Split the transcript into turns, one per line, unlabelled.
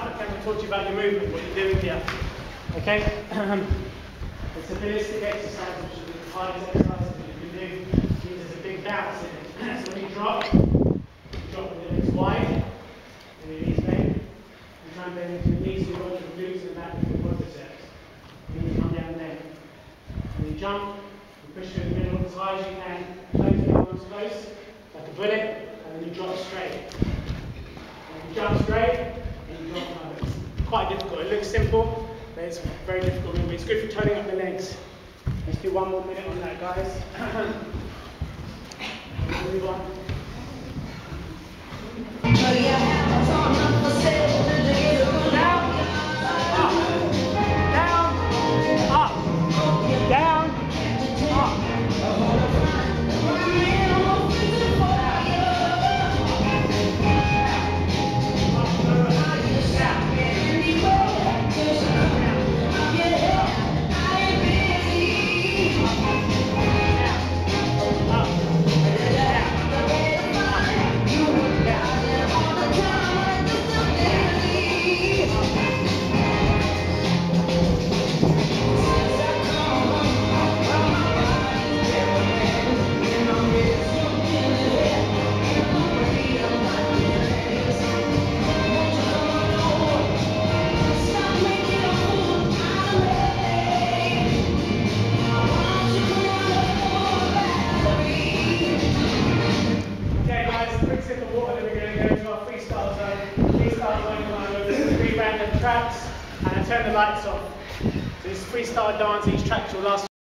front, I can talk to you about your movement, what you're doing here. Okay? it's a ballistic exercise, which is the hardest exercise that you can do. There's a big bounce in it. so when you drop, you drop with legs wide, and your knees bend. You try and bend into your knees, you want your glutes and back with your quadriceps. And then you come down there. And you jump, you push through the middle as high as you can, close your arms close, like a bullet, and then you drop straight. And you jump straight, and you drop low. It's quite difficult. It looks simple, but it's very difficult. But it's good for toning up the legs. Let's do one more minute on that, guys. Move on. Quick sip of water, then we're going to go into our freestyle zone. Freestyle zone, going to three random tracks and then turn the lights off. So this freestyle dance, each track will last